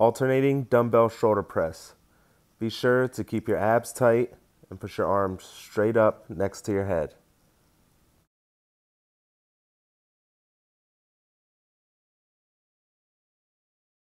Alternating dumbbell shoulder press. Be sure to keep your abs tight and push your arms straight up next to your head.